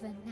forever now.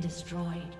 Destroyed.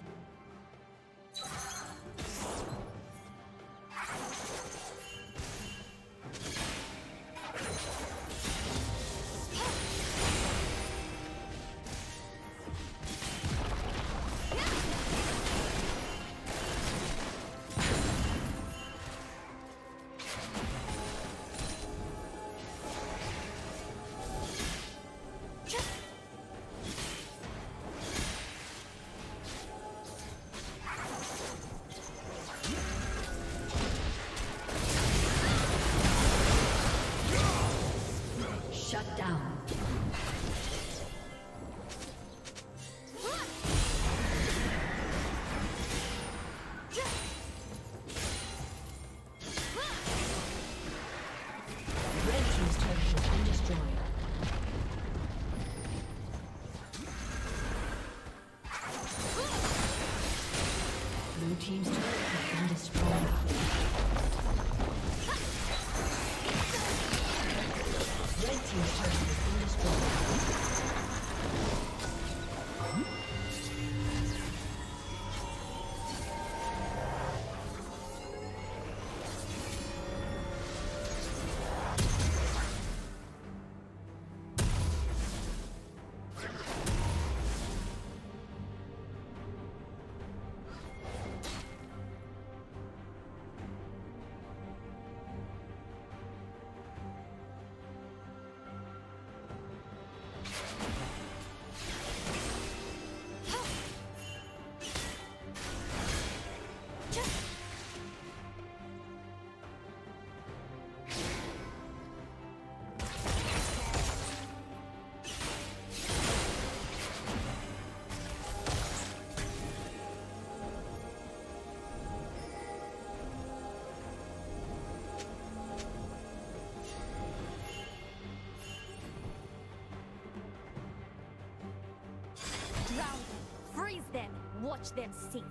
Watch them sink.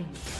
Slain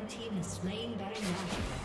Red team has slain Baron Nashor.